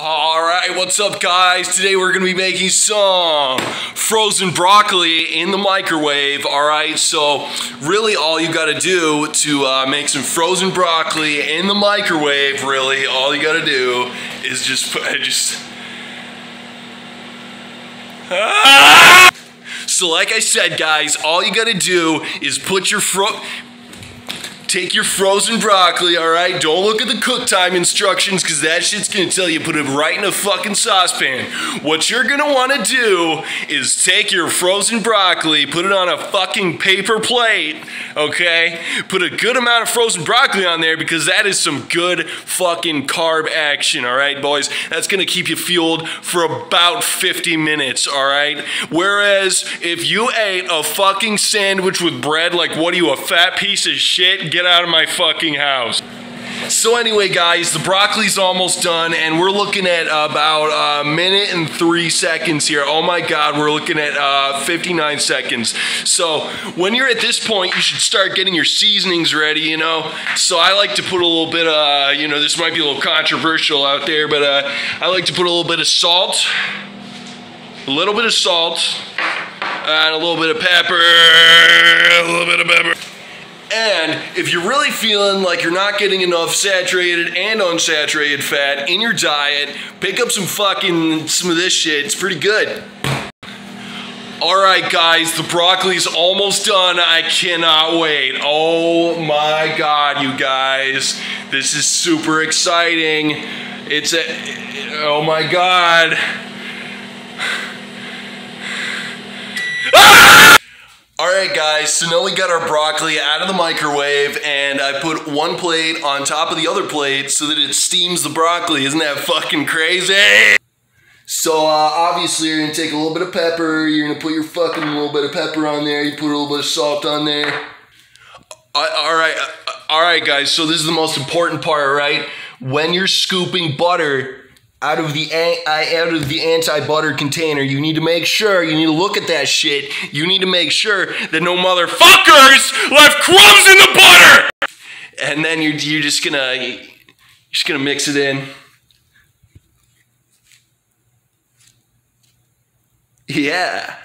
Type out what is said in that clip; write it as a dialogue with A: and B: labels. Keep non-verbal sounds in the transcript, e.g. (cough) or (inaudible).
A: All right, what's up, guys? Today we're gonna be making some frozen broccoli in the microwave. All right, so really all you gotta do to uh, make some frozen broccoli in the microwave, really, all you gotta do is just put, (laughs) just. Ah! (laughs) So, like I said, guys, all you gotta do is put your fro Take your frozen broccoli, all right? Don't look at the cook time instructions because that shit's gonna tell you put it right in a fucking saucepan. What you're gonna wanna do is take your frozen broccoli, put it on a fucking paper plate, okay? Put a good amount of frozen broccoli on there because that is some good fucking carb action, all right, boys? That's gonna keep you fueled for about 50 minutes, all right? Whereas if you ate a fucking sandwich with bread, like what are you, a fat piece of shit? Get out of my fucking house. So anyway, guys, the broccoli's almost done, and we're looking at about a minute and three seconds here. Oh my God, we're looking at uh, 59 seconds. So when you're at this point, you should start getting your seasonings ready, you know? So I like to put a little bit of, uh, you know, this might be a little controversial out there, but uh, I like to put a little bit of salt, a little bit of salt, and a little bit of pepper, a little bit of pepper. And if you're really feeling like you're not getting enough saturated and unsaturated fat in your diet, pick up some fucking some of this shit. It's pretty good. All right, guys, the broccoli's almost done. I cannot wait. Oh my God, you guys. This is super exciting. It's a, oh my God. All right, guys, so now we got our broccoli out of the microwave, and I put one plate on top of the other plate so that it steams the broccoli. Isn't that fucking crazy? So uh, obviously you're gonna take a little bit of pepper, you're gonna put your fucking little bit of pepper on there, you put a little bit of salt on there. Uh, all right, uh, all right, guys, so this is the most important part, right? When you're scooping butter, out of the out of the anti-butter container. You need to make sure, you need to look at that shit. You need to make sure that no motherfuckers left crumbs in the butter. And then you're you're just gonna you're just gonna mix it in. Yeah.